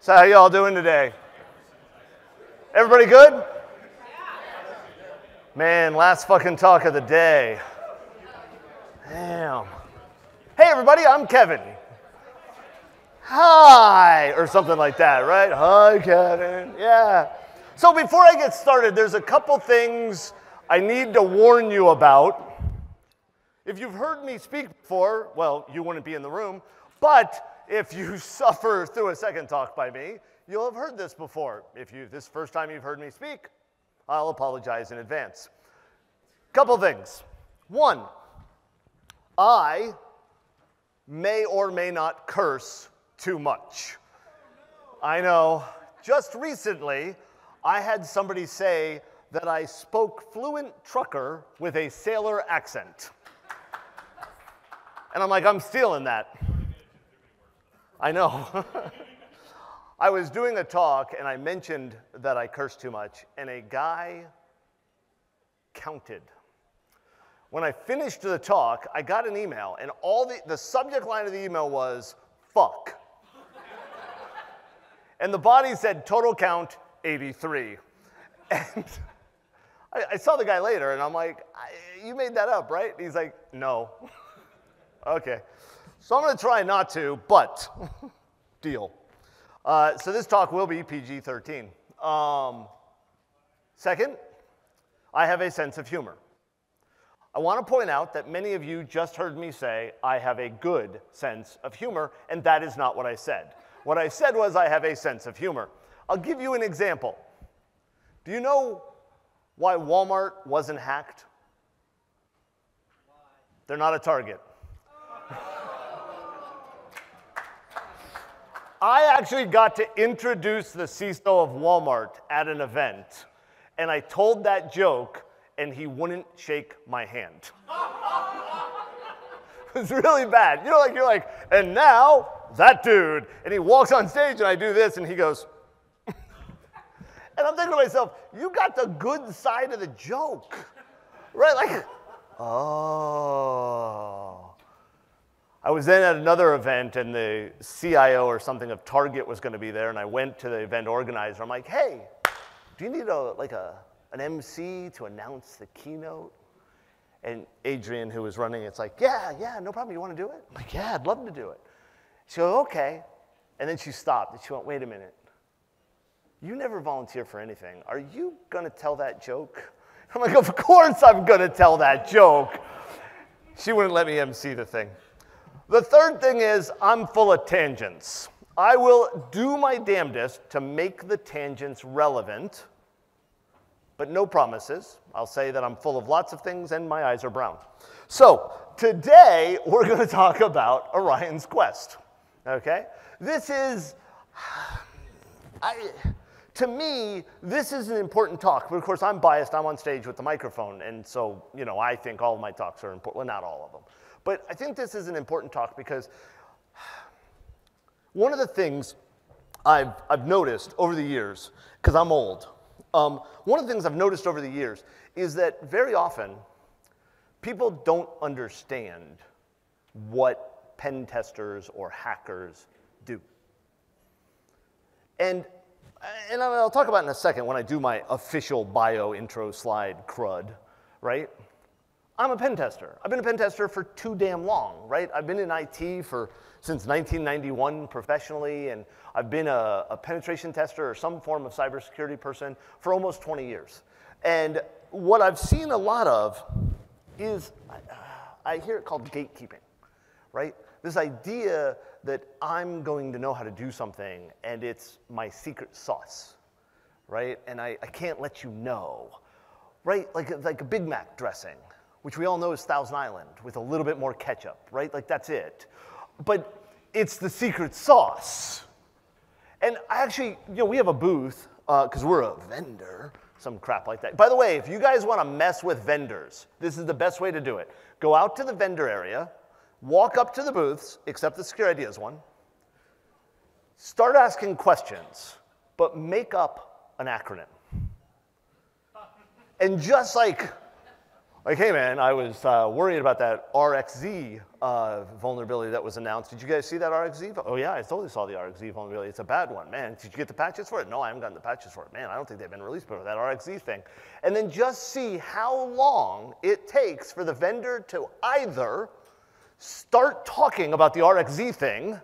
So how y'all doing today? Everybody good? Man, last fucking talk of the day. Damn. Hey everybody, I'm Kevin. Hi, or something like that, right? Hi, Kevin. Yeah. So before I get started, there's a couple things I need to warn you about. If you've heard me speak before, well, you wouldn't be in the room, but if you suffer through a second talk by me, you'll have heard this before. If you this first time you've heard me speak, I'll apologize in advance. Couple things. One, I may or may not curse too much. I know. Just recently, I had somebody say that I spoke fluent trucker with a sailor accent. And I'm like, I'm stealing that. I know. I was doing a talk and I mentioned that I curse too much, and a guy counted. When I finished the talk, I got an email, and all the, the subject line of the email was fuck. and the body said total count 83. And I, I saw the guy later, and I'm like, You made that up, right? And he's like, No. okay. So I'm going to try not to, but deal. Uh, so this talk will be PG 13. Um, second, I have a sense of humor. I want to point out that many of you just heard me say I have a good sense of humor, and that is not what I said. What I said was I have a sense of humor. I'll give you an example. Do you know why Walmart wasn't hacked? They're not a target. I actually got to introduce the CISO of Walmart at an event, and I told that joke, and he wouldn't shake my hand. it was really bad. You know, like you're like, and now that dude, and he walks on stage, and I do this, and he goes, and I'm thinking to myself, you got the good side of the joke, right? Like, oh. I was then at another event, and the CIO or something of Target was going to be there, and I went to the event organizer. I'm like, hey, do you need a, like a, an MC to announce the keynote? And Adrian, who was running, it's like, yeah, yeah, no problem. You want to do it? I'm like, yeah, I'd love to do it. She goes, okay. And then she stopped, and she went, wait a minute. You never volunteer for anything. Are you going to tell that joke? I'm like, of course I'm going to tell that joke. She wouldn't let me MC the thing. The third thing is I'm full of tangents. I will do my damnedest to make the tangents relevant, but no promises. I'll say that I'm full of lots of things and my eyes are brown. So, today we're going to talk about Orion's Quest. Okay? This is, I, to me, this is an important talk. But of course, I'm biased. I'm on stage with the microphone. And so, you know, I think all of my talks are important. Well, not all of them. But I think this is an important talk because one of the things I've, I've noticed over the years, because I'm old, um, one of the things I've noticed over the years is that very often people don't understand what pen testers or hackers do. And, and I'll talk about in a second when I do my official bio intro slide crud, right? I'm a pen tester. I've been a pen tester for too damn long, right? I've been in IT for since 1991 professionally, and I've been a, a, penetration tester or some form of cybersecurity person for almost 20 years. And what I've seen a lot of is I hear it called gatekeeping, right? This idea that I'm going to know how to do something and it's my secret sauce, right? And I, I can't let you know, right? Like, like a Big Mac dressing which we all know is Thousand Island with a little bit more ketchup, right? Like that's it. But it's the secret sauce. And I actually, you know, we have a booth because uh, we're a vendor, some crap like that. By the way, if you guys want to mess with vendors, this is the best way to do it. Go out to the vendor area, walk up to the booths, except the Secure Ideas one, start asking questions, but make up an acronym. And just like Like, hey man, I was uh, worried about that RxZ uh, vulnerability that was announced. Did you guys see that RxZ? Oh yeah, I totally saw the RxZ vulnerability. It's a bad one, man. Did you get the patches for it? No, I haven't gotten the patches for it. Man, I don't think they've been released for that RxZ thing. And then just see how long it takes for the vendor to either start talking about the RxZ thing,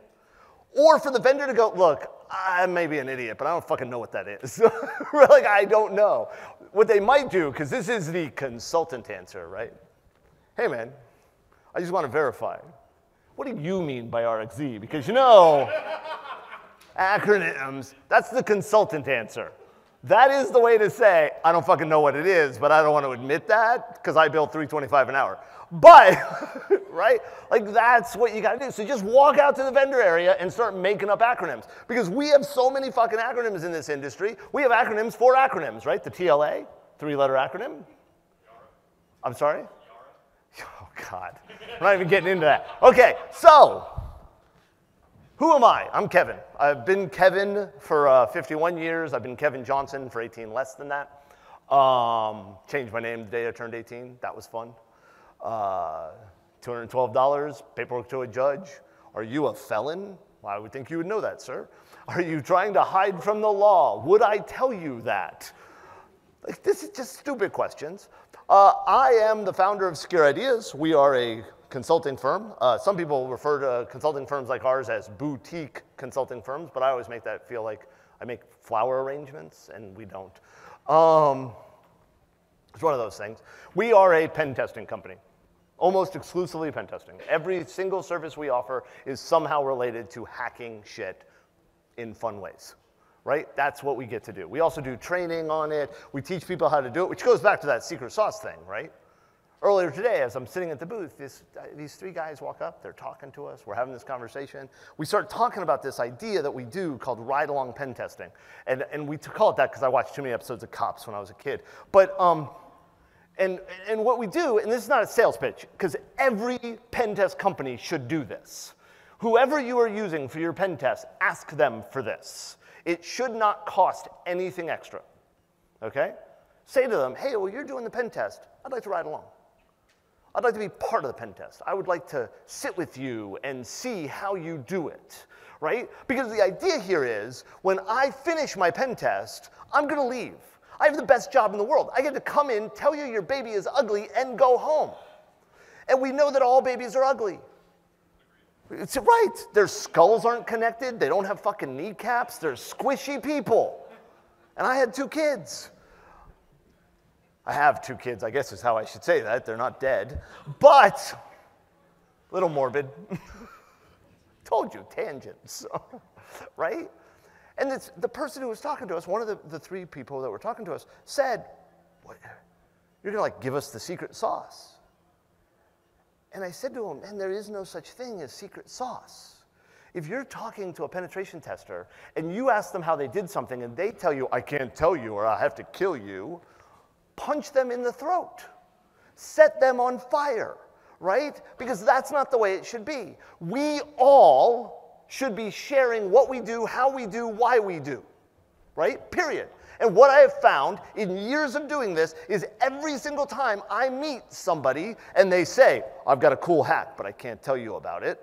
or for the vendor to go, look, I may be an idiot, but I don't fucking know what that is. like, I don't know. What they might do, because this is the consultant answer, right? Hey, man, I just want to verify. What do you mean by RxZ? Because you know, acronyms, that's the consultant answer. That is the way to say, I don't fucking know what it is, but I don't want to admit that because I bill 325 an hour. But, right? Like that's what you got to do. So just walk out to the vendor area and start making up acronyms because we have so many fucking acronyms in this industry. We have acronyms for acronyms, right? The TLA, three letter acronym. I'm sorry? Oh, God. I'm not even getting into that. Okay, so who am I? I'm Kevin. I've been Kevin for uh, 51 years. I've been Kevin Johnson for 18 less than that. Um, changed my name the day I turned 18. That was fun. Uh, $212, paperwork to a judge. Are you a felon? Well, I would think you would know that, sir. Are you trying to hide from the law? Would I tell you that? Like, this is just stupid questions. Uh, I am the founder of Secure Ideas. We are a consulting firm. Uh, some people refer to consulting firms like ours as boutique consulting firms, but I always make that feel like I make flower arrangements, and we don't. Um, it's one of those things. We are a pen testing company almost exclusively pen testing. Every single service we offer is somehow related to hacking shit in fun ways, right? That's what we get to do. We also do training on it. We teach people how to do it, which goes back to that secret sauce thing, right? Earlier today, as I'm sitting at the booth, this, these three guys walk up, they're talking to us, we're having this conversation. We start talking about this idea that we do called ride along pen testing. And, and we call it that because I watched too many episodes of Cops when I was a kid. But um, and, and what we do, and this is not a sales pitch, because every pen test company should do this. Whoever you are using for your pen test, ask them for this. It should not cost anything extra. Okay? Say to them, hey, well, you're doing the pen test. I'd like to ride along. I'd like to be part of the pen test. I would like to sit with you and see how you do it, right? Because the idea here is when I finish my pen test, I'm going to leave. I have the best job in the world. I get to come in, tell you your baby is ugly, and go home. And we know that all babies are ugly. It's right. Their skulls aren't connected. They don't have fucking kneecaps. They're squishy people. And I had two kids. I have two kids, I guess is how I should say that. They're not dead. But, a little morbid. Told you, tangents, right? And the person who was talking to us, one of the, the three people that were talking to us, said, You're going to like give us the secret sauce. And I said to him, Man, there is no such thing as secret sauce. If you're talking to a penetration tester and you ask them how they did something and they tell you, I can't tell you or I have to kill you, punch them in the throat, set them on fire, right? Because that's not the way it should be. We all should be sharing what we do, how we do, why we do, right? Period. And what I have found in years of doing this is every single time I meet somebody and they say, I've got a cool hack, but I can't tell you about it,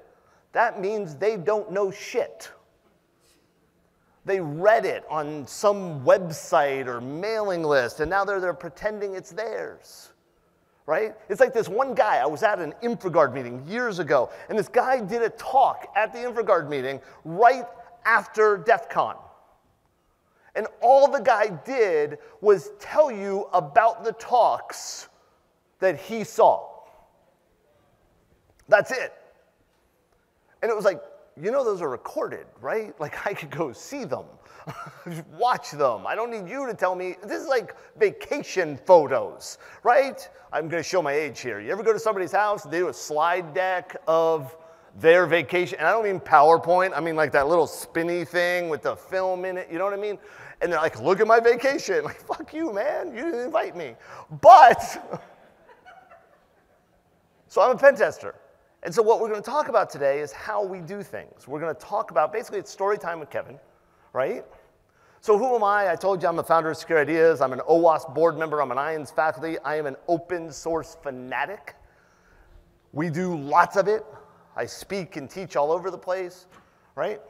that means they don't know shit. They read it on some website or mailing list, and now they're there pretending it's theirs right? It's like this one guy, I was at an InfraGard meeting years ago, and this guy did a talk at the InfraGard meeting right after DEF CON. And all the guy did was tell you about the talks that he saw. That's it. And it was like, you know, those are recorded, right? Like, I could go see them. Watch them. I don't need you to tell me. This is like vacation photos, right? I'm to show my age here. You ever go to somebody's house, they do a slide deck of their vacation, and I don't mean PowerPoint, I mean like that little spinny thing with the film in it, you know what I mean? And they're like, look at my vacation. Like, fuck you, man, you didn't invite me. But, so I'm a pen tester. And so what we're going to talk about today is how we do things. We're going to talk about, basically it's story time with Kevin right? So who am I? I told you I'm the founder of Secure Ideas. I'm an OWASP board member. I'm an IANS faculty. I am an open source fanatic. We do lots of it. I speak and teach all over the place, right?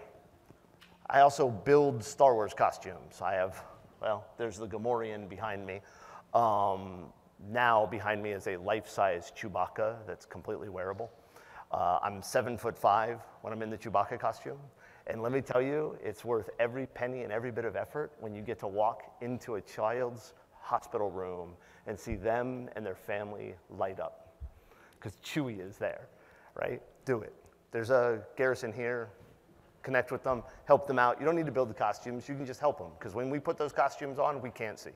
I also build Star Wars costumes. I have, well, there's the Gamorrean behind me. Um, now behind me is a life-size Chewbacca that's completely wearable. Uh, I'm seven foot five when I'm in the Chewbacca costume. And let me tell you, it's worth every penny and every bit of effort when you get to walk into a child's hospital room and see them and their family light up. Because Chewie is there, right? Do it. There's a garrison here. Connect with them, help them out. You don't need to build the costumes, you can just help them. Because when we put those costumes on, we can't see.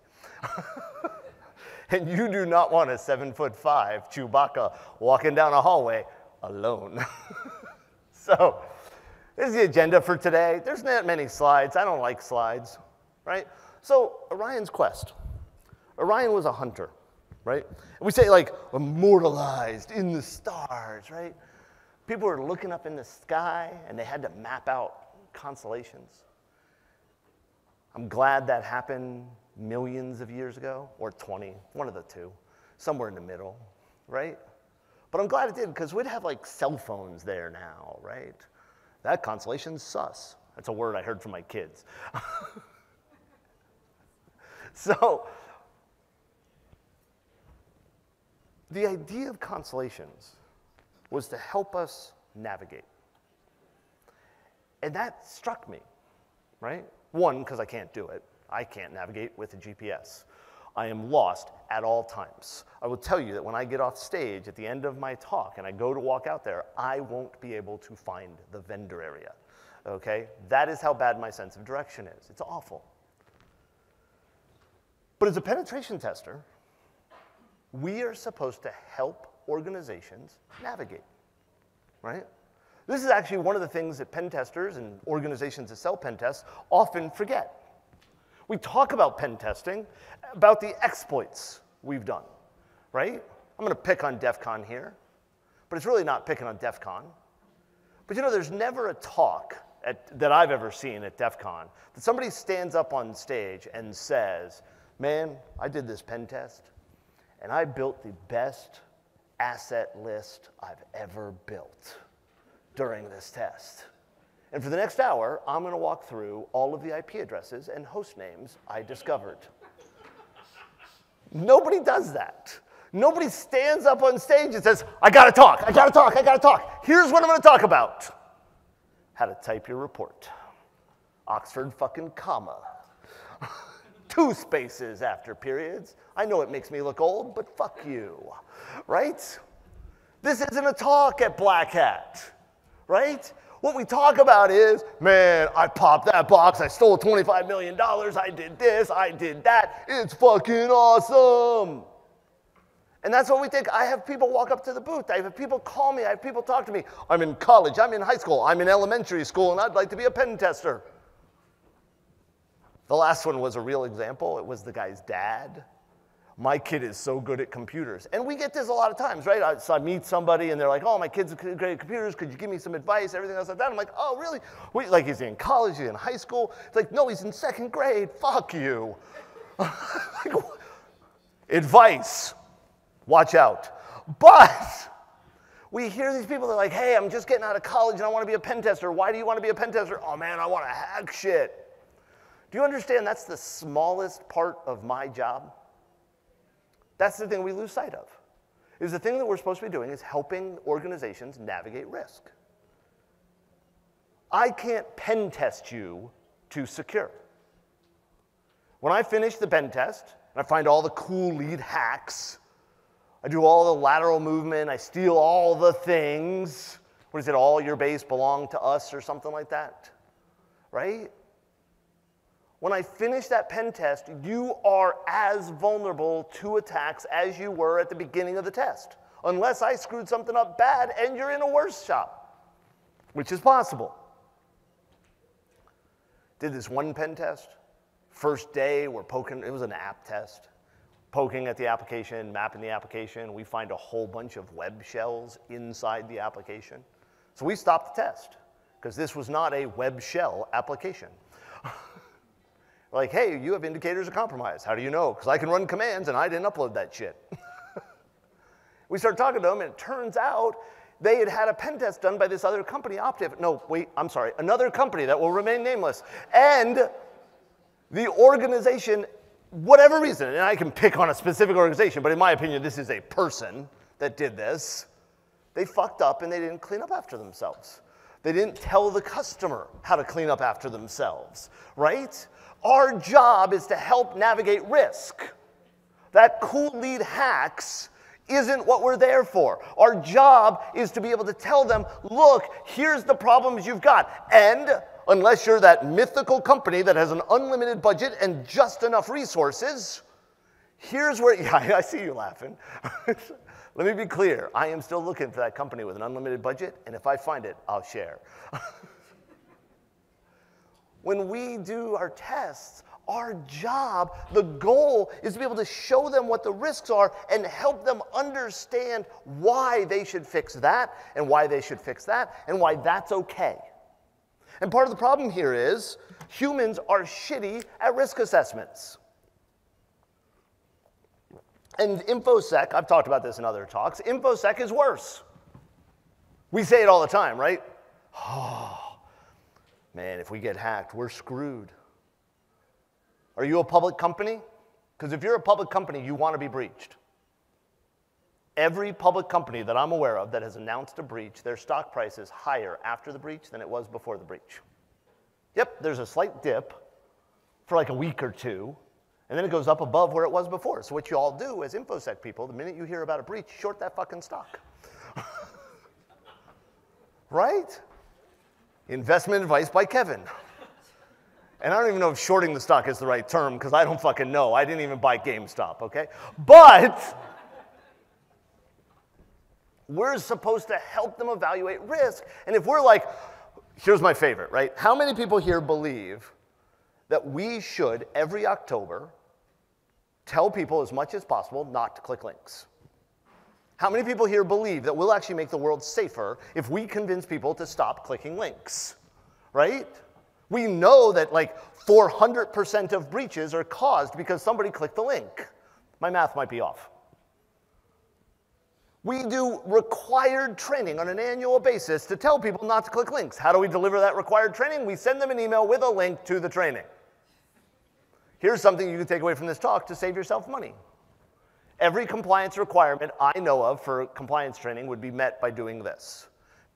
and you do not want a seven foot five Chewbacca walking down a hallway alone. so, this is the agenda for today. There's not many slides. I don't like slides, right? So, Orion's quest. Orion was a hunter, right? And we say, like, immortalized in the stars, right? People were looking up in the sky and they had to map out constellations. I'm glad that happened millions of years ago, or 20, one of the two, somewhere in the middle, right? But I'm glad it did because we'd have like cell phones there now, right? That constellation's sus. That's a word I heard from my kids. so, the idea of constellations was to help us navigate. And that struck me, right? One, because I can't do it. I can't navigate with a GPS. I am lost at all times. I will tell you that when I get off stage at the end of my talk and I go to walk out there, I won't be able to find the vendor area. Okay? That is how bad my sense of direction is. It's awful. But as a penetration tester, we are supposed to help organizations navigate, right? This is actually one of the things that pen testers and organizations that sell pen tests often forget. We talk about pen testing, about the exploits we've done, right? I'm going to pick on DEF CON here, but it's really not picking on DEF CON. But you know, there's never a talk at, that I've ever seen at DEF CON that somebody stands up on stage and says, Man, I did this pen test, and I built the best asset list I've ever built during this test. And for the next hour, I'm going to walk through all of the IP addresses and host names I discovered. Nobody does that. Nobody stands up on stage and says, I gotta talk, I gotta talk, I gotta talk. Here's what I'm gonna talk about how to type your report. Oxford fucking comma. Two spaces after periods. I know it makes me look old, but fuck you, right? This isn't a talk at Black Hat, right? What we talk about is, man, I popped that box, I stole $25 million, I did this, I did that, it's fucking awesome. And that's what we think. I have people walk up to the booth. I have people call me. I have people talk to me. I'm in college. I'm in high school. I'm in elementary school, and I'd like to be a pen tester. The last one was a real example. It was the guy's dad my kid is so good at computers. And we get this a lot of times, right? I, so I meet somebody and they're like, oh, my kid's great at computers. Could you give me some advice? Everything else like that. I'm like, oh, really? Wait, like, is he in college? Is he in high school? It's like, no, he's in second grade. Fuck you. like, advice, watch out. But we hear these people, they're like, hey, I'm just getting out of college and I want to be a pen tester. Why do you want to be a pen tester? Oh, man, I want to hack shit. Do you understand that's the smallest part of my job? That's the thing we lose sight of. Is the thing that we're supposed to be doing is helping organizations navigate risk. I can't pen test you to secure. When I finish the pen test and I find all the cool leet hacks, I do all the lateral movement, I steal all the things. What is it, all your base belong to us or something like that? Right? When I finish that pen test, you are as vulnerable to attacks as you were at the beginning of the test, unless I screwed something up bad and you're in a worse shop, which is possible. Did this one pen test. First day, we're poking, it was an app test. Poking at the application, mapping the application, we find a whole bunch of web shells inside the application. So we stopped the test because this was not a web shell application. Like, hey, you have indicators of compromise. How do you know? Because I can run commands and I didn't upload that shit. we started talking to them, and it turns out they had had a pen test done by this other company, Optiv. No, wait, I'm sorry, another company that will remain nameless. And the organization, whatever reason, and I can pick on a specific organization, but in my opinion, this is a person that did this. They fucked up and they didn't clean up after themselves. They didn't tell the customer how to clean up after themselves, right? Our job is to help navigate risk. That cool leet hacks isn't what we're there for. Our job is to be able to tell them, look, here's the problems you've got. And unless you're that mythical company that has an unlimited budget and just enough resources, here's where, yeah, I see you laughing. Let me be clear. I am still looking for that company with an unlimited budget, and if I find it, I'll share. when we do our tests, our job, the goal is to be able to show them what the risks are and help them understand why they should fix that and why they should fix that and why that's okay. And part of the problem here is humans are shitty at risk assessments. And InfoSec, I've talked about this in other talks, InfoSec is worse. We say it all the time, right? Ah. Man, if we get hacked, we're screwed. Are you a public company? Because if you're a public company, you want to be breached. Every public company that I'm aware of that has announced a breach, their stock price is higher after the breach than it was before the breach. Yep, there's a slight dip for like a week or two, and then it goes up above where it was before. So what you all do as InfoSec people, the minute you hear about a breach, short that fucking stock. right? Investment advice by Kevin. And I don't even know if shorting the stock is the right term because I don't fucking know. I didn't even buy GameStop, okay? But we're supposed to help them evaluate risk. And if we're like, here's my favorite, right? How many people here believe that we should every October tell people as much as possible not to click links. How many people here believe that we'll actually make the world safer if we convince people to stop clicking links? Right? We know that like 400% of breaches are caused because somebody clicked the link. My math might be off. We do required training on an annual basis to tell people not to click links. How do we deliver that required training? We send them an email with a link to the training. Here's something you can take away from this talk to save yourself money. Every compliance requirement I know of for compliance training would be met by doing this.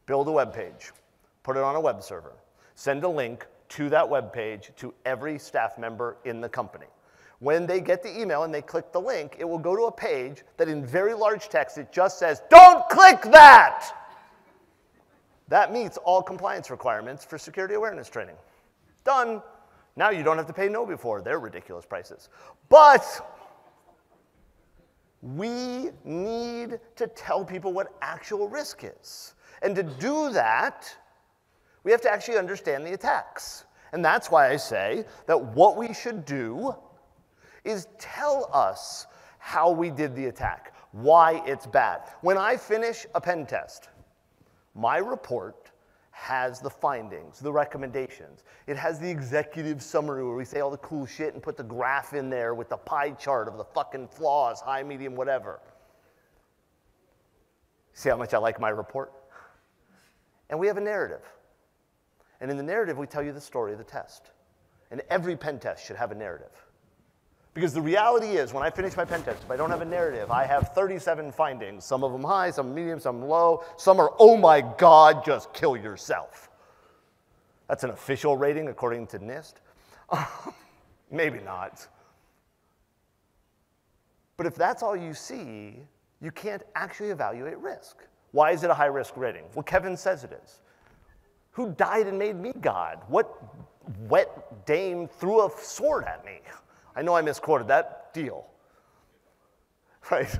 Build a web page, put it on a web server, send a link to that web page to every staff member in the company. When they get the email and they click the link, it will go to a page that in very large text it just says, don't click that! That meets all compliance requirements for security awareness training. Done. Now you don't have to pay KnowBe4 their ridiculous prices. But we need to tell people what actual risk is. And to do that, we have to actually understand the attacks. And that's why I say that what we should do is tell us how we did the attack, why it's bad. When I finish a pen test, my report has the findings, the recommendations. It has the executive summary where we say all the cool shit and put the graph in there with the pie chart of the fucking flaws, high, medium, whatever. See how much I like my report? And we have a narrative. And in the narrative, we tell you the story of the test. And every pen test should have a narrative. Because the reality is, when I finish my pen test, if I don't have a narrative, I have 37 findings. Some of them high, some medium, some low. Some are, oh my God, just kill yourself. That's an official rating according to NIST. Maybe not. But if that's all you see, you can't actually evaluate risk. Why is it a high risk rating? Well, Kevin says it is. Who died and made me God? What wet dame threw a sword at me? I know I misquoted that deal. Right?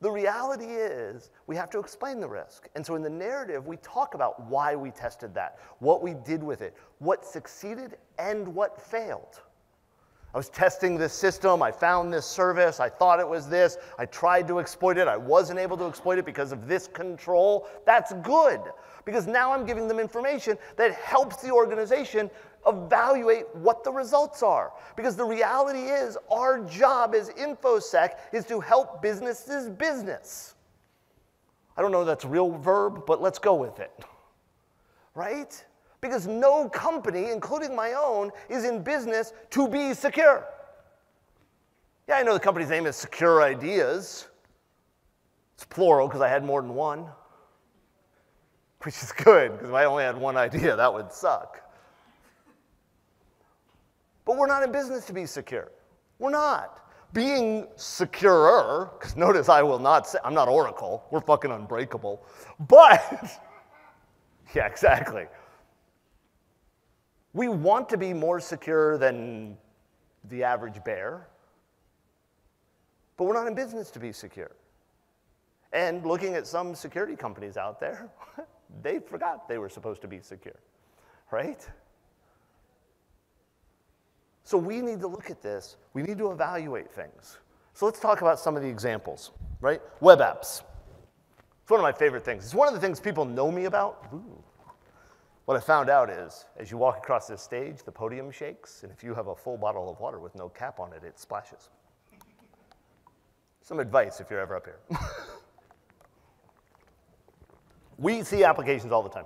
the reality is, we have to explain the risk. And so in the narrative, we talk about why we tested that, what we did with it, what succeeded, and what failed. I was testing this system. I found this service. I thought it was this. I tried to exploit it. I wasn't able to exploit it because of this control. That's good because now I'm giving them information that helps the organization evaluate what the results are. Because the reality is, our job as InfoSec is to help businesses business. I don't know if that's a real verb, but let's go with it. Right? Because no company, including my own, is in business to be secure. Yeah, I know the company's name is Secure Ideas. It's plural because I had more than one, which is good because if I only had one idea, that would suck. But we're not in business to be secure. We're not. Being securer, because notice I will not say, I'm not Oracle, we're fucking unbreakable. But, yeah, exactly. We want to be more secure than the average bear, but we're not in business to be secure. And looking at some security companies out there, they forgot they were supposed to be secure, right? So we need to look at this. We need to evaluate things. So let's talk about some of the examples, right? Web apps. It's one of my favorite things. It's one of the things people know me about. Ooh. What I found out is, as you walk across this stage, the podium shakes, and if you have a full bottle of water with no cap on it, it splashes. Some advice if you're ever up here. we see applications all the time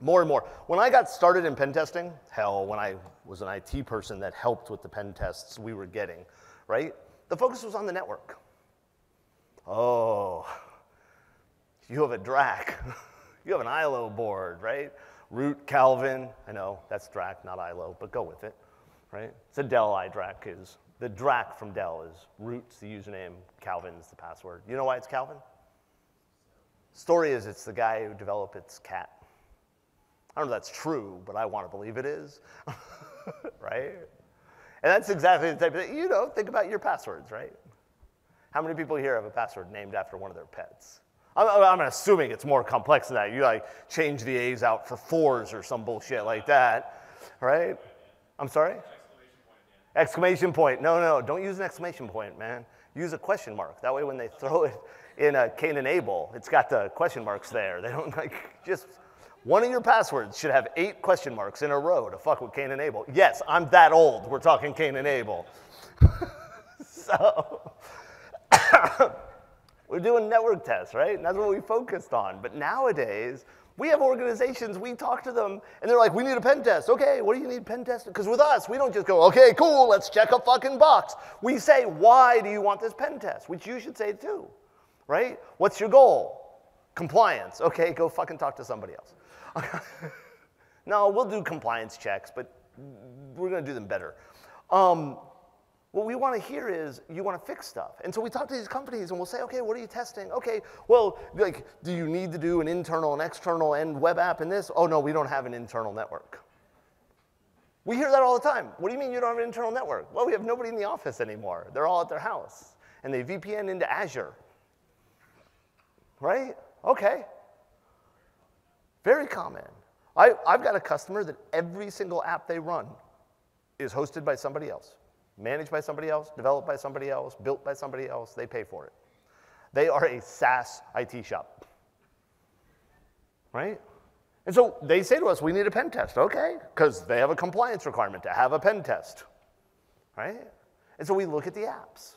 more and more. When I got started in pen testing, hell, when I was an IT person that helped with the pen tests we were getting, right? The focus was on the network. Oh, you have a DRAC. you have an ILO board, right? Root, Calvin. I know that's DRAC, not ILO, but go with it, right? It's a Dell iDRAC is the DRAC from Dell is root's the username, Calvin's the password. You know why it's Calvin? Story is it's the guy who developed its cat. I don't know if that's true, but I want to believe it is. right? And that's exactly the type of thing, you know, think about your passwords, right? How many people here have a password named after one of their pets? I'm, I'm assuming it's more complex than that. You like change the A's out for fours or some bullshit like that, right? I'm sorry? Exclamation point. No, no, don't use an exclamation point, man. Use a question mark. That way, when they throw it in a Cain and Abel, it's got the question marks there. They don't like just one of your passwords should have eight question marks in a row to fuck with Cain and Abel. Yes, I'm that old. We're talking Cain and Abel. so we're doing network tests, right? And that's what we focused on. But nowadays, we have organizations, we talk to them, and they're like, we need a pen test. Okay, what do you need pen test? Because with us, we don't just go, okay, cool, let's check a fucking box. We say, why do you want this pen test? Which you should say too, right? What's your goal? Compliance. Okay, go fucking talk to somebody else. no, we'll do compliance checks, but we're going to do them better. Um, what we want to hear is you want to fix stuff. And so we talk to these companies and we'll say, okay, what are you testing? Okay, well, like, do you need to do an internal and external and web app in this? Oh, no, we don't have an internal network. We hear that all the time. What do you mean you don't have an internal network? Well, we have nobody in the office anymore. They're all at their house. And they VPN into Azure. Right? Okay. Very common. I, I've got a customer that every single app they run is hosted by somebody else, managed by somebody else, developed by somebody else, built by somebody else. They pay for it. They are a SaaS IT shop. Right? And so they say to us, we need a pen test. Okay, because they have a compliance requirement to have a pen test. Right? And so we look at the apps.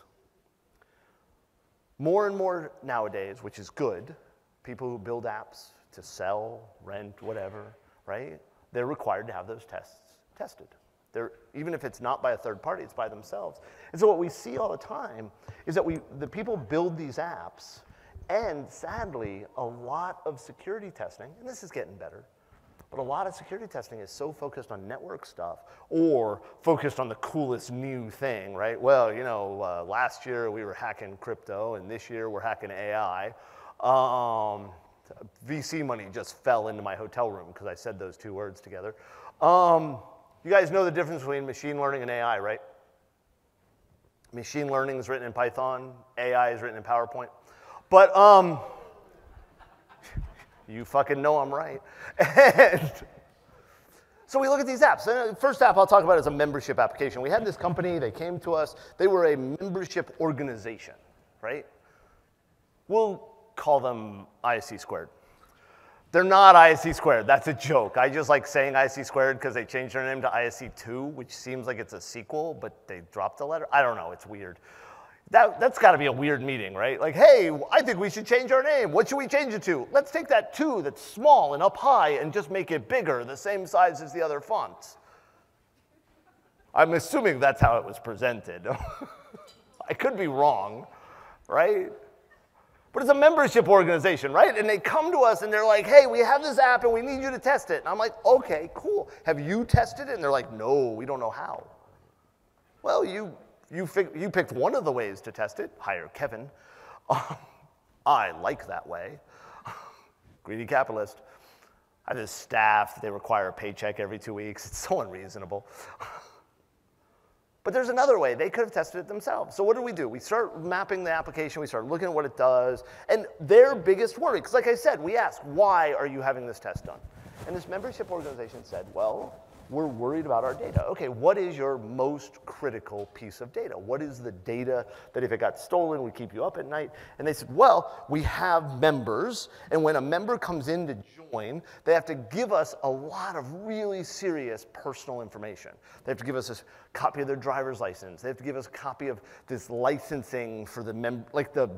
More and more nowadays, which is good, people who build apps to sell, rent, whatever, right? They're required to have those tests tested. They're, even if it's not by a third party, it's by themselves. And so what we see all the time is that we, the people build these apps, and sadly, a lot of security testing, and this is getting better, but a lot of security testing is so focused on network stuff or focused on the coolest new thing, right? Well, you know, uh, last year we were hacking crypto, and this year we're hacking AI. Um, VC money just fell into my hotel room because I said those two words together. Um, you guys know the difference between machine learning and AI, right? Machine learning is written in Python, AI is written in PowerPoint. But um, you fucking know I'm right. And So we look at these apps. The first app I'll talk about is a membership application. We had this company, they came to us, they were a membership organization, right? We'll call them ISC squared. They're not ISC squared. That's a joke. I just like saying ISC squared because they changed their name to ISC 2, which seems like it's a sequel, but they dropped the letter. I don't know. It's weird. That, that's got to be a weird meeting, right? Like, hey, I think we should change our name. What should we change it to? Let's take that 2 that's small and up high and just make it bigger, the same size as the other fonts. I'm assuming that's how it was presented. I could be wrong, right? But it's a membership organization, right? And they come to us and they're like, hey, we have this app and we need you to test it. And I'm like, okay, cool. Have you tested it? And they're like, no, we don't know how. Well, you, you, you picked one of the ways to test it, hire Kevin. Um, I like that way. Greedy capitalist. I have this staff, they require a paycheck every two weeks. It's so unreasonable. But there's another way. They could have tested it themselves. So what do we do? We start mapping the application. We start looking at what it does. And their biggest worry, because like I said, we asked, why are you having this test done? And this membership organization said, well, we're worried about our data. Okay, what is your most critical piece of data? What is the data that if it got stolen would keep you up at night? And they said, well, we have members, and when a member comes in to join, they have to give us a lot of really serious personal information. They have to give us a copy of their driver's license. They have to give us a copy of this licensing for the member, like the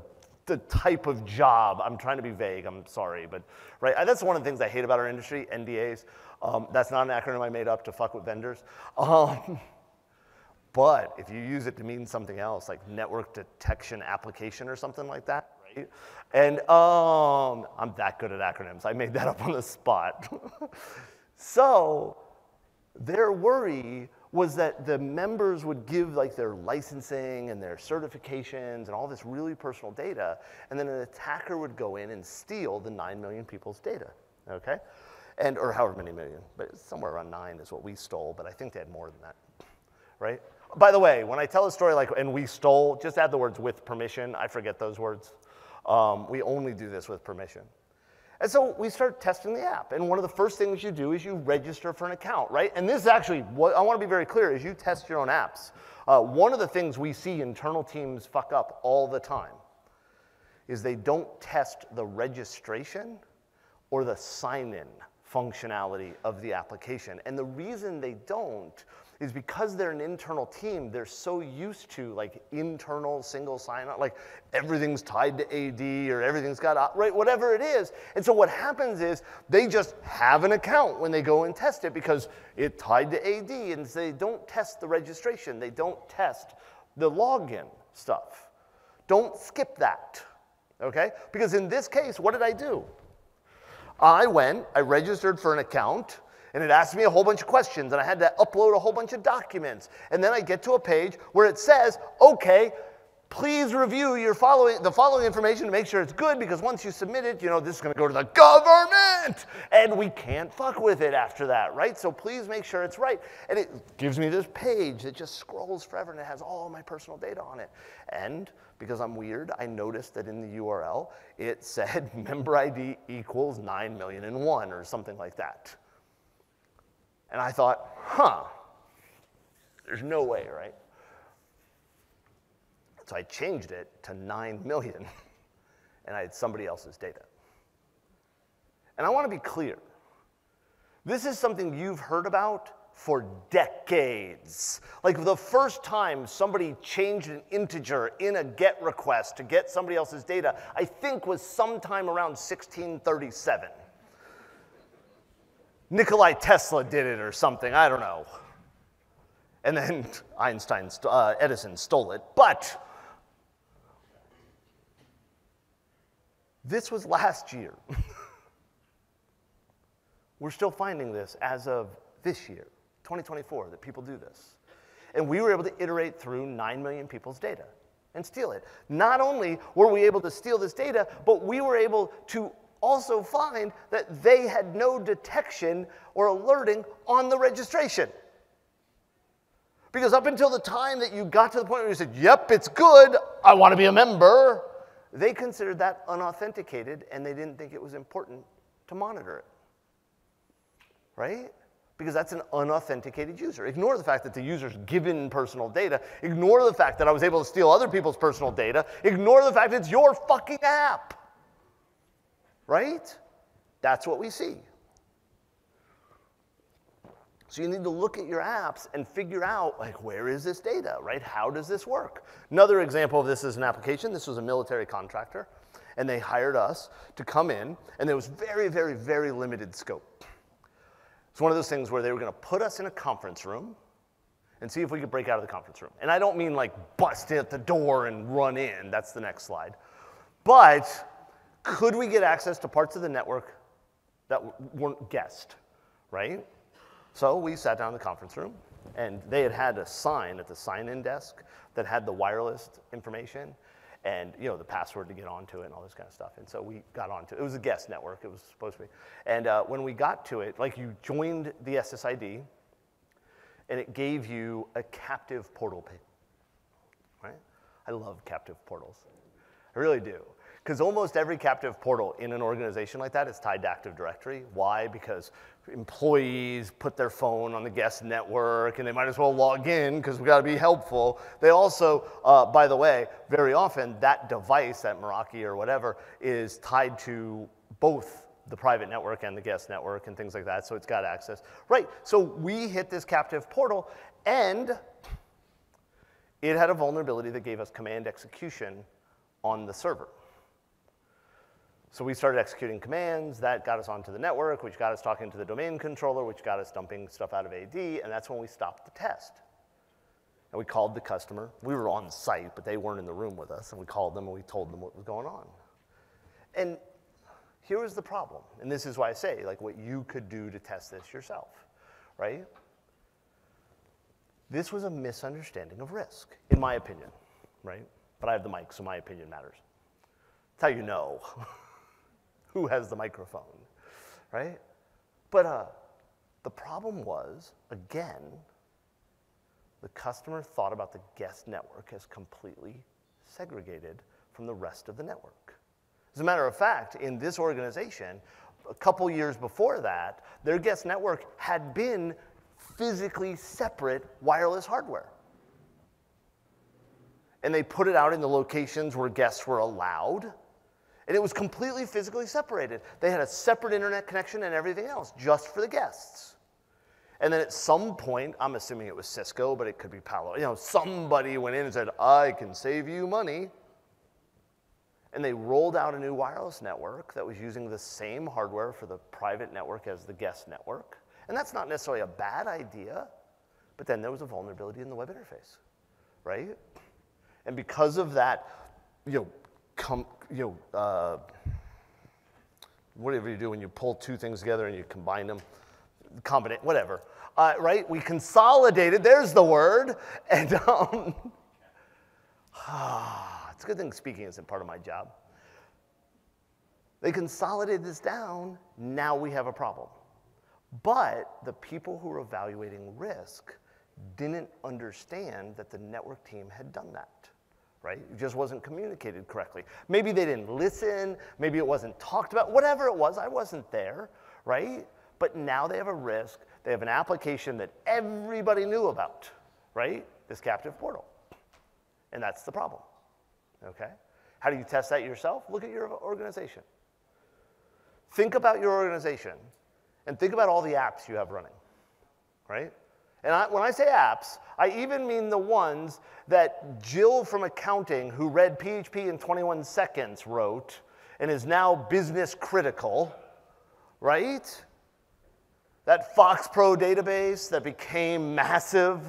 the type of job. I'm trying to be vague. I'm sorry, but right. That's one of the things I hate about our industry. NDAs. Um, that's not an acronym I made up to fuck with vendors. Um, but if you use it to mean something else, like network detection application or something like that, right? And um, I'm that good at acronyms. I made that up on the spot. so their worry was that the members would give like their licensing and their certifications and all this really personal data, and then an attacker would go in and steal the 9 million people's data, okay? And, or however many million, but somewhere around nine is what we stole, but I think they had more than that, right? By the way, when I tell a story like, and we stole, just add the words with permission. I forget those words. Um, we only do this with permission. And so we start testing the app. And one of the first things you do is you register for an account, right? And this is actually what I want to be very clear is you test your own apps. Uh, one of the things we see internal teams fuck up all the time is they don't test the registration or the sign in functionality of the application. And the reason they don't is because they're an internal team, they're so used to like internal single sign-on, like everything's tied to AD or everything's got, right, whatever it is. And so what happens is they just have an account when they go and test it because it's tied to AD and they don't test the registration. They don't test the login stuff. Don't skip that, okay? Because in this case, what did I do? I went, I registered for an account, and it asked me a whole bunch of questions, and I had to upload a whole bunch of documents. And then I get to a page where it says, okay, please review your following, the following information to make sure it's good because once you submit it, you know, this is going to go to the government and we can't fuck with it after that, right? So please make sure it's right. And it gives me this page that just scrolls forever and it has all my personal data on it. And because I'm weird, I noticed that in the URL it said member ID equals 9 million and one or something like that. And I thought, huh, there's no way, right? So I changed it to 9 million, and I had somebody else's data. And I want to be clear this is something you've heard about for decades. Like the first time somebody changed an integer in a GET request to get somebody else's data, I think was sometime around 1637. Nikolai Tesla did it or something, I don't know. And then Einstein, uh, Edison stole it. But this was last year. We're still finding this as of this year, 2024, that people do this. And we were able to iterate through 9 million people's data and steal it. Not only were we able to steal this data, but we were able to also find that they had no detection or alerting on the registration. Because up until the time that you got to the point where you said, Yep, it's good, I want to be a member, they considered that unauthenticated and they didn't think it was important to monitor it. Right? because that's an unauthenticated user. Ignore the fact that the user's given personal data. Ignore the fact that I was able to steal other people's personal data. Ignore the fact it's your fucking app. Right? That's what we see. So you need to look at your apps and figure out like where is this data, right? How does this work? Another example of this is an application. This was a military contractor, and they hired us to come in, and there was very, very, very limited scope. It's one of those things where they were going to put us in a conference room and see if we could break out of the conference room. And I don't mean like bust at the door and run in. That's the next slide. But could we get access to parts of the network that weren't guessed, right? So we sat down in the conference room, and they had had a sign at the sign-in desk that had the wireless information and you know the password to get onto it and all this kind of stuff. And so we got onto it. It was a guest network. It was supposed to be. And uh, when we got to it, like you joined the SSID, and it gave you a captive portal pin. Right? I love captive portals. I really do. Because almost every captive portal in an organization like that is tied to Active Directory. Why? Because employees put their phone on the guest network and they might as well log in because we got to be helpful. They also, uh, by the way, very often that device, that Meraki or whatever, is tied to both the private network and the guest network and things like that, so it's got access. Right, so we hit this captive portal and it had a vulnerability that gave us command execution on the server. So we started executing commands, that got us onto the network, which got us talking to the domain controller, which got us dumping stuff out of AD, and that's when we stopped the test. And we called the customer. We were on site, but they weren't in the room with us, and we called them and we told them what was going on. And here was the problem, and this is why I say, like, what you could do to test this yourself, right? This was a misunderstanding of risk, in my opinion, right? But I have the mic, so my opinion matters. That's how you know. who has the microphone, right? But uh, the problem was, again, the customer thought about the guest network as completely segregated from the rest of the network. As a matter of fact, in this organization, a couple years before that, their guest network had been physically separate wireless hardware. And they put it out in the locations where guests were allowed and it was completely physically separated. They had a separate internet connection and everything else just for the guests. And then at some point, I'm assuming it was Cisco, but it could be Palo. You know, somebody went in and said, I can save you money. And they rolled out a new wireless network that was using the same hardware for the private network as the guest network. And that's not necessarily a bad idea, but then there was a vulnerability in the web interface, right? And because of that, you know, com, you know, uh, whatever you do when you pull two things together and you combine them, combine whatever. Uh, right? We consolidated. There's the word, and um, it's a good thing speaking isn't part of my job. They consolidated this down. Now we have a problem. But the people who were evaluating risk didn't understand that the network team had done that right? It just wasn't communicated correctly. Maybe they didn't listen, maybe it wasn't talked about, whatever it was, I wasn't there, right? But now they have a risk, they have an application that everybody knew about, right? This captive portal. And that's the problem, okay? How do you test that yourself? Look at your organization. Think about your organization and think about all the apps you have running, right? And I, when I say apps, I even mean the ones that Jill from accounting, who read PHP in 21 seconds, wrote and is now business critical, right? That FoxPro database that became massive.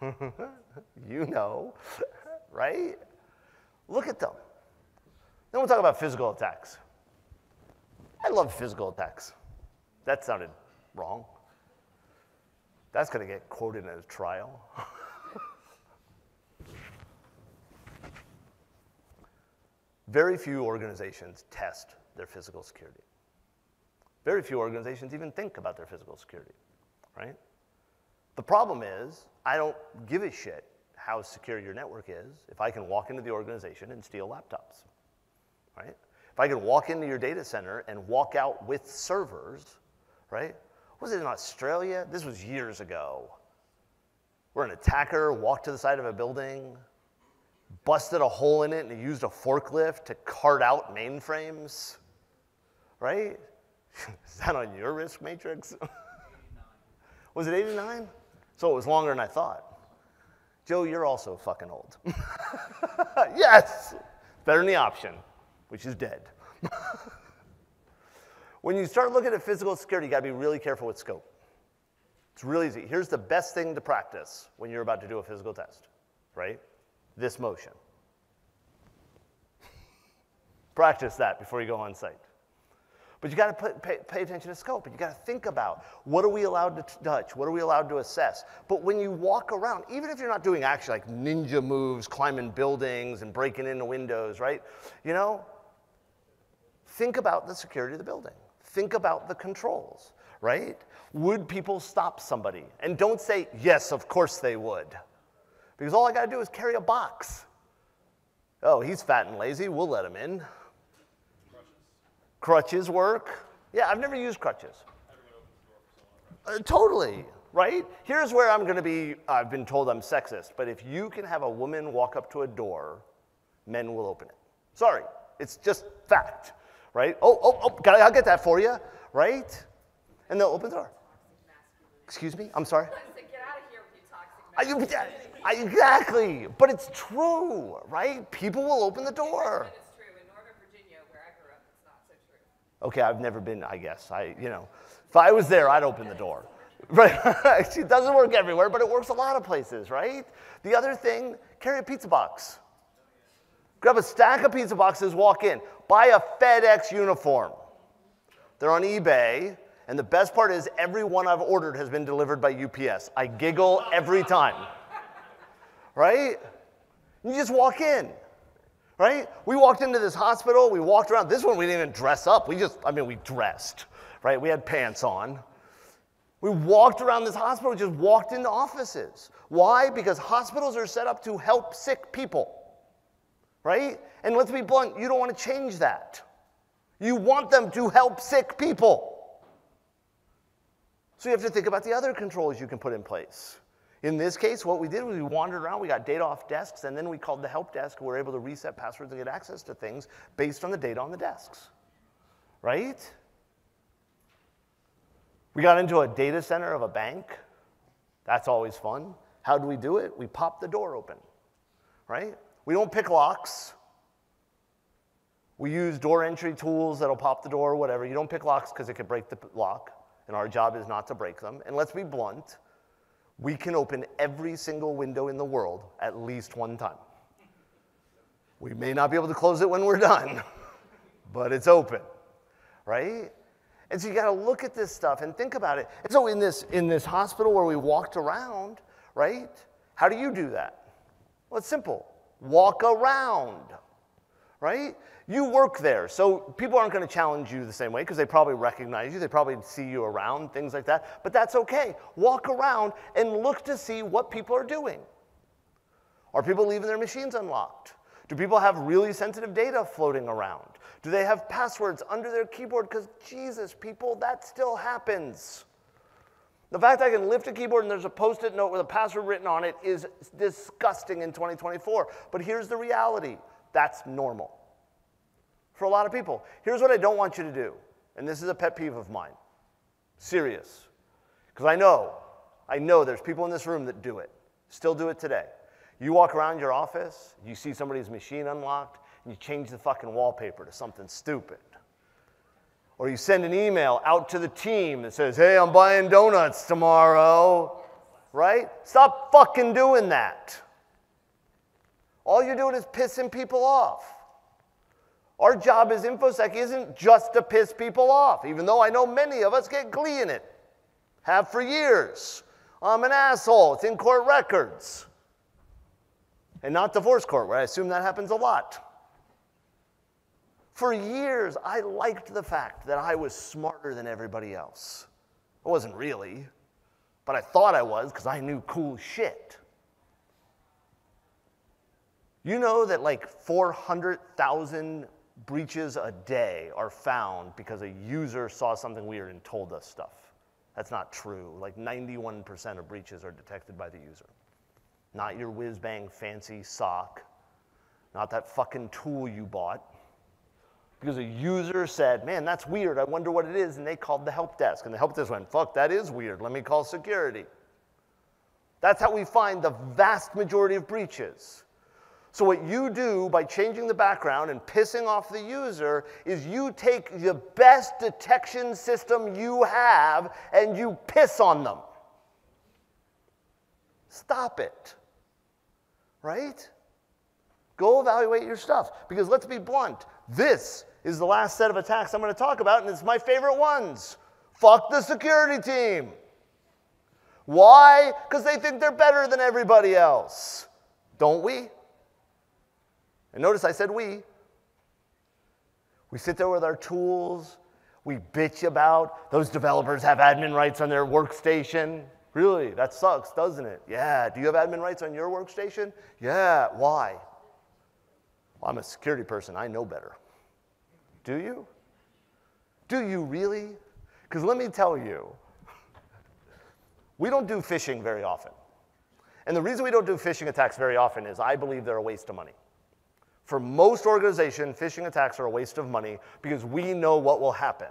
you know, right? Look at them. Then we'll talk about physical attacks. I love physical attacks. That sounded wrong. That's going to get quoted in a trial. Very few organizations test their physical security. Very few organizations even think about their physical security, right? The problem is, I don't give a shit how secure your network is if I can walk into the organization and steal laptops, right? If I can walk into your data center and walk out with servers, right? Was it in Australia? This was years ago. Where an attacker walked to the side of a building, busted a hole in it, and used a forklift to cart out mainframes. Right? Is that on your risk matrix? was it 89? So it was longer than I thought. Joe, you're also fucking old. yes! Better than the option, which is dead. When you start looking at physical security, you gotta be really careful with scope. It's really easy. Here's the best thing to practice when you're about to do a physical test, right? This motion. practice that before you go on site. But you got to pay, pay, attention to scope. And you got to think about what are we allowed to touch? What are we allowed to assess? But when you walk around, even if you're not doing actually like ninja moves, climbing buildings and breaking into windows, right? You know, think about the security of the building. Think about the controls, right? Would people stop somebody? And don't say, yes, of course they would. Because all I got to do is carry a box. Oh, he's fat and lazy. We'll let him in. Crutches work. Yeah, I've never used crutches. Uh, totally, right? Here's where I'm going to be, I've been told I'm sexist, but if you can have a woman walk up to a door, men will open it. Sorry, it's just fact, right? Oh, oh, oh, got I'll get that for you, right? And they'll open the door. Excuse me? I'm sorry? I, exactly, but it's true, right? People will open the door. Okay, I've never been, I guess. I, you know, if I was there, I'd open the door. Right? it doesn't work everywhere, but it works a lot of places, right? The other thing, carry a pizza box. Grab a stack of pizza boxes, walk in. Buy a FedEx uniform. They're on eBay, and the best part is every one I've ordered has been delivered by UPS. I giggle every time. Right? You just walk in right? We walked into this hospital, we walked around. This one we didn't even dress up. We just, I mean, we dressed, right? We had pants on. We walked around this hospital, we just walked into offices. Why? Because hospitals are set up to help sick people, right? And let's be blunt, you don't want to change that. You want them to help sick people. So you have to think about the other controls you can put in place. In this case, what we did was we wandered around, we got data off desks, and then we called the help desk. We were able to reset passwords and get access to things based on the data on the desks. Right? We got into a data center of a bank. That's always fun. How do we do it? We pop the door open. Right? We don't pick locks. We use door entry tools that'll pop the door or whatever. You don't pick locks because it could break the lock, and our job is not to break them. And let's be blunt we can open every single window in the world at least one time. We may not be able to close it when we're done, but it's open, right? And so you got to look at this stuff and think about it. And so in this in this hospital where we walked around, right? How do you do that? Well, it's simple. Walk around, right? You work there, so people aren't going to challenge you the same way because they probably recognize you, they probably see you around, things like that. But that's okay. Walk around and look to see what people are doing. Are people leaving their machines unlocked? Do people have really sensitive data floating around? Do they have passwords under their keyboard? Because, Jesus, people, that still happens. The fact I can lift a keyboard and there's a post it note with a password written on it is disgusting in 2024. But here's the reality that's normal for a lot of people. Here's what I don't want you to do, and this is a pet peeve of mine. Serious. Because I know, I know there's people in this room that do it, still do it today. You walk around your office, you see somebody's machine unlocked, and you change the fucking wallpaper to something stupid. Or you send an email out to the team that says, hey, I'm buying donuts tomorrow, right? Stop fucking doing that. All you're doing is pissing people off. Our job as InfoSec isn't just to piss people off, even though I know many of us get glee in it. Have for years. I'm an asshole. It's in court records. And not divorce court, where I assume that happens a lot. For years, I liked the fact that I was smarter than everybody else. I wasn't really, but I thought I was because I knew cool shit. You know that like 400,000 breaches a day are found because a user saw something weird and told us stuff. That's not true. Like 91% of breaches are detected by the user. Not your whiz bang fancy SOC, not that fucking tool you bought. Because a user said, man, that's weird. I wonder what it is. And they called the help desk. And the help desk went, fuck, that is weird. Let me call security. That's how we find the vast majority of breaches. So, what you do by changing the background and pissing off the user is you take the best detection system you have and you piss on them. Stop it. Right? Go evaluate your stuff. Because let's be blunt this is the last set of attacks I'm going to talk about, and it's my favorite ones. Fuck the security team. Why? Because they think they're better than everybody else. Don't we? And notice I said we. We sit there with our tools. We bitch about those developers have admin rights on their workstation. Really? That sucks, doesn't it? Yeah. Do you have admin rights on your workstation? Yeah. Why? Well, I'm a security person. I know better. Do you? Do you really? Because let me tell you, we don't do phishing very often. And the reason we don't do phishing attacks very often is I believe they're a waste of money. For most organizations, phishing attacks are a waste of money because we know what will happen.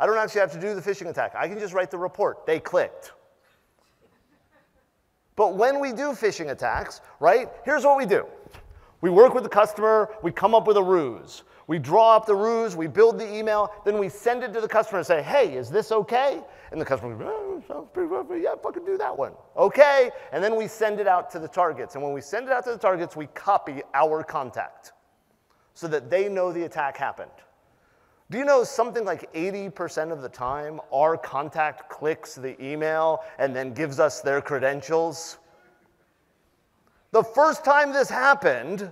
I don't actually have to do the phishing attack. I can just write the report. They clicked. But when we do phishing attacks, right, here's what we do. We work with the customer, we come up with a ruse. We draw up the ruse, we build the email, then we send it to the customer and say, hey, is this okay? And the customer goes, oh, sounds pretty rough, yeah, fucking do that one. Okay, and then we send it out to the targets. And when we send it out to the targets, we copy our contact so that they know the attack happened. Do you know something like 80% of the time our contact clicks the email and then gives us their credentials? The first time this happened,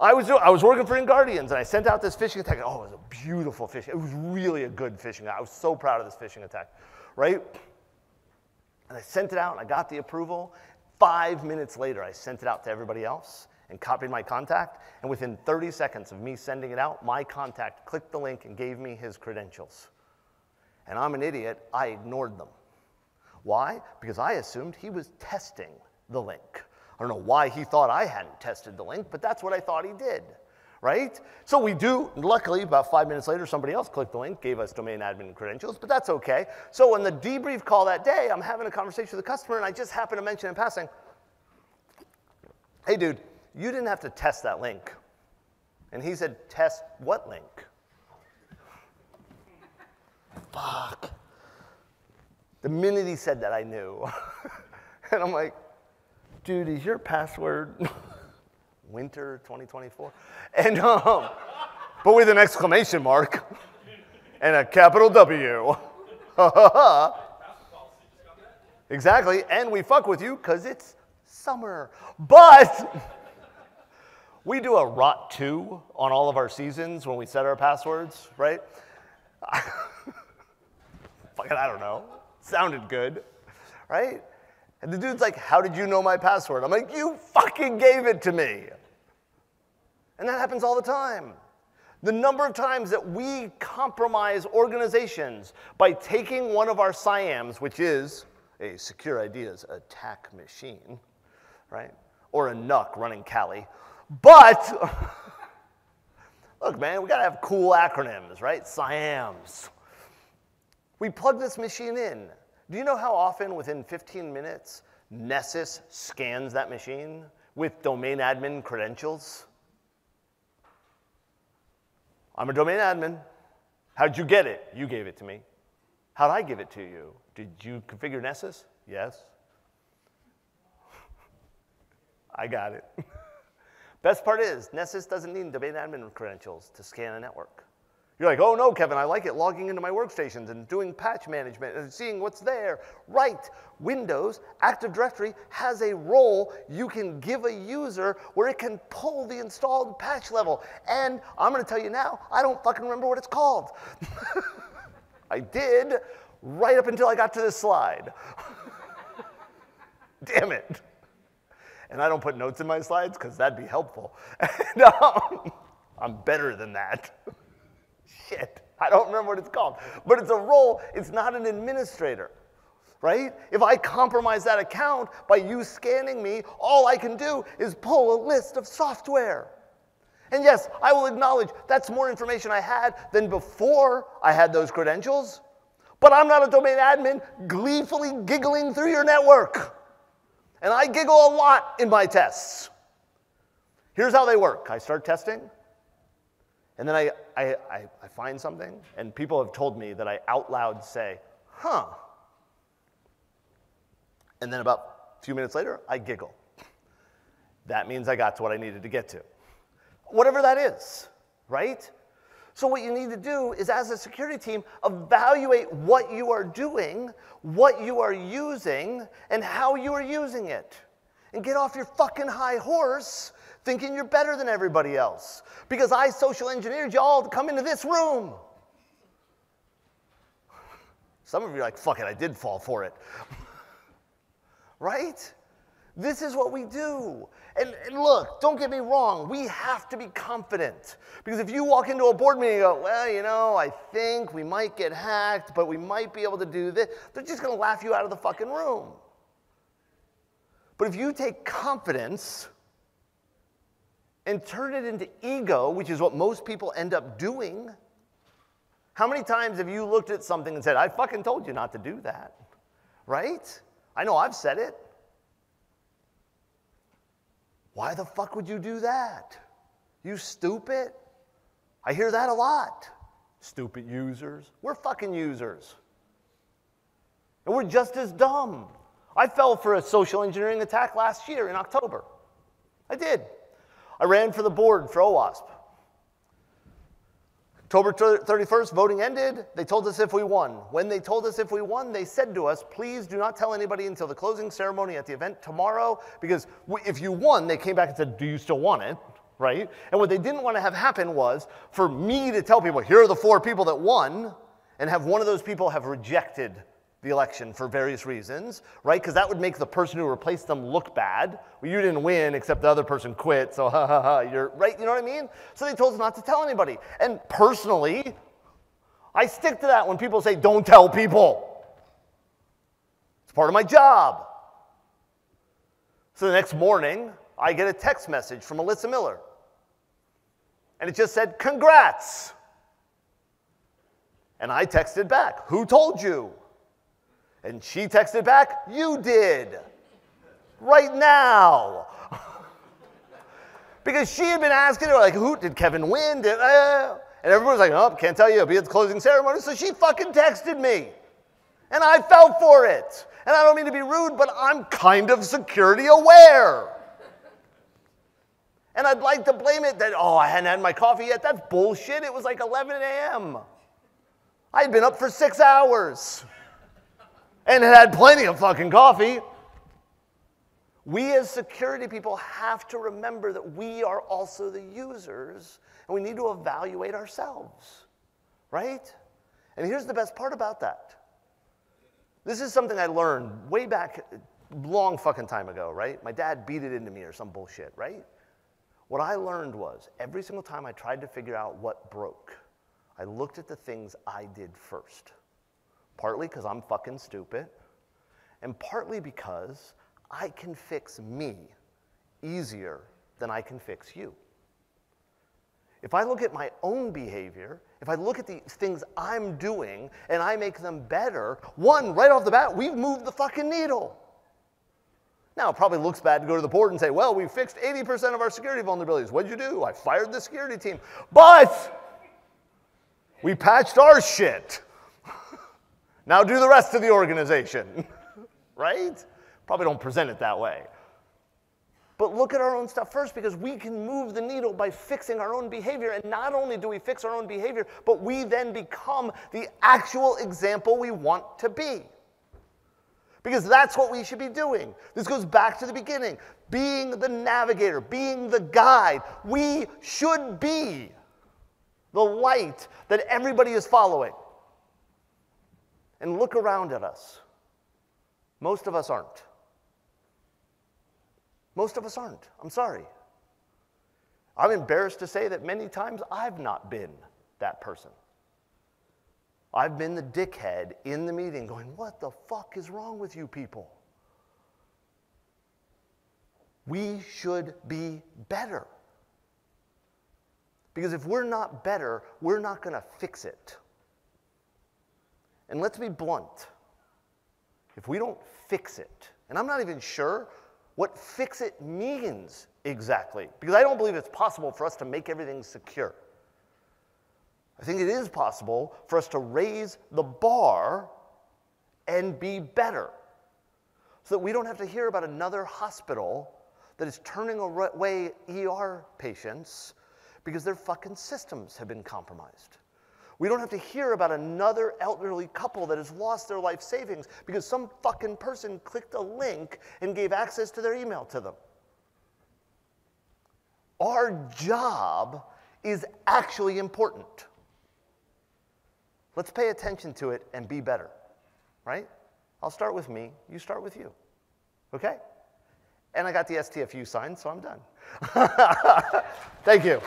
I was, I was working for InGuardians and I sent out this phishing attack. Oh, it was a beautiful phishing. It was really a good phishing attack. I was so proud of this phishing attack, right? And I sent it out and I got the approval. Five minutes later, I sent it out to everybody else and copied my contact. And within 30 seconds of me sending it out, my contact clicked the link and gave me his credentials. And I'm an idiot, I ignored them. Why? Because I assumed he was testing the link. I don't know why he thought I hadn't tested the link, but that's what I thought he did, right? So we do, luckily, about five minutes later, somebody else clicked the link, gave us domain admin credentials, but that's okay. So on the debrief call that day, I'm having a conversation with the customer, and I just happen to mention in passing, hey, dude, you didn't have to test that link. And he said, test what link? Fuck. The minute he said that, I knew. and I'm like, dude, is your password winter 2024? And, um, but with an exclamation mark and a capital W. exactly. And we fuck with you because it's summer. But we do a rot two on all of our seasons when we set our passwords, right? Fucking, I don't know. Sounded good, right? And the dude's like, How did you know my password? I'm like, You fucking gave it to me. And that happens all the time. The number of times that we compromise organizations by taking one of our SIAMs, which is a secure ideas attack machine, right? Or a NUC running Kali. But, look, man, we gotta have cool acronyms, right? SIAMs. We plug this machine in. Do you know how often within 15 minutes Nessus scans that machine with domain admin credentials? I'm a domain admin. How'd you get it? You gave it to me. How'd I give it to you? Did you configure Nessus? Yes. I got it. Best part is, Nessus doesn't need domain admin credentials to scan a network. You're like, oh no, Kevin, I like it logging into my workstations and doing patch management and seeing what's there. Right. Windows Active Directory has a role you can give a user where it can pull the installed patch level. And I'm going to tell you now, I don't fucking remember what it's called. I did right up until I got to this slide. Damn it. And I don't put notes in my slides because that'd be helpful. And, um, I'm better than that shit. I don't remember what it's called. But it's a role, it's not an administrator. right? If I compromise that account by you scanning me, all I can do is pull a list of software. And yes, I will acknowledge that's more information I had than before I had those credentials. But I'm not a domain admin gleefully giggling through your network. And I giggle a lot in my tests. Here's how they work I start testing, and then I, I, I, I find something, and people have told me that I out loud say, huh. And then about a few minutes later, I giggle. That means I got to what I needed to get to. Whatever that is, right? So, what you need to do is, as a security team, evaluate what you are doing, what you are using, and how you are using it. And get off your fucking high horse thinking you're better than everybody else. Because I social engineered y'all to come into this room. Some of you are like, fuck it, I did fall for it. right? This is what we do. And, and, look, don't get me wrong, we have to be confident. Because if you walk into a board meeting and go, well, you know, I think we might get hacked, but we might be able to do this, they're just gonna laugh you out of the fucking room. But if you take confidence and turn it into ego, which is what most people end up doing, how many times have you looked at something and said, I fucking told you not to do that? Right? I know I've said it. Why the fuck would you do that? You stupid. I hear that a lot. Stupid users. We're fucking users. And we're just as dumb. I fell for a social engineering attack last year in October. I did. I ran for the board for OWASP. October 31st, voting ended. They told us if we won. When they told us if we won, they said to us, please do not tell anybody until the closing ceremony at the event tomorrow, because if you won, they came back and said, do you still want it? Right? And what they didn't want to have happen was for me to tell people, here are the four people that won, and have one of those people have rejected the election for various reasons, right? Because that would make the person who replaced them look bad. Well, you didn't win, except the other person quit, so ha ha ha, you're right. You know what I mean? So they told us not to tell anybody. And personally, I stick to that when people say, don't tell people. It's part of my job. So the next morning, I get a text message from Alyssa Miller. And it just said, congrats. And I texted back, who told you? And she texted back, You did. Right now. because she had been asking her, like, who did Kevin win? Did, uh, and everyone was like, oh, can't tell you. It'll be at the closing ceremony. So she fucking texted me. And I fell for it. And I don't mean to be rude, but I'm kind of security aware. And I'd like to blame it that, oh, I hadn't had my coffee yet. That's bullshit. It was like 11 a.m. I had been up for six hours and had plenty of fucking coffee. We as security people have to remember that we are also the users and we need to evaluate ourselves, right? And here's the best part about that. This is something I learned way back, long fucking time ago, right? My dad beat it into me or some bullshit, right? What I learned was every single time I tried to figure out what broke, I looked at the things I did first partly because I'm fucking stupid, and partly because I can fix me easier than I can fix you. If I look at my own behavior, if I look at the things I'm doing and I make them better, one, right off the bat, we've moved the fucking needle. Now, it probably looks bad to go to the board and say, well, we fixed 80% of our security vulnerabilities. What'd you do? I fired the security team. But we patched our shit. Now do the rest of the organization, right? Probably don't present it that way. But look at our own stuff first because we can move the needle by fixing our own behavior. And not only do we fix our own behavior, but we then become the actual example we want to be. Because that's what we should be doing. This goes back to the beginning being the navigator, being the guide. We should be the light that everybody is following and look around at us. Most of us aren't. Most of us aren't. I'm sorry. I'm embarrassed to say that many times I've not been that person. I've been the dickhead in the meeting going, What the fuck is wrong with you people? We should be better. Because if we're not better, we're not going to fix it. And let's be blunt. If we don't fix it, and I'm not even sure what fix it means exactly, because I don't believe it's possible for us to make everything secure. I think it is possible for us to raise the bar and be better so that we don't have to hear about another hospital that is turning away ER patients because their fucking systems have been compromised. We don't have to hear about another elderly couple that has lost their life savings because some fucking person clicked a link and gave access to their email to them. Our job is actually important. Let's pay attention to it and be better, right? I'll start with me, you start with you. Okay? And I got the STFU signed, so I'm done. Thank you.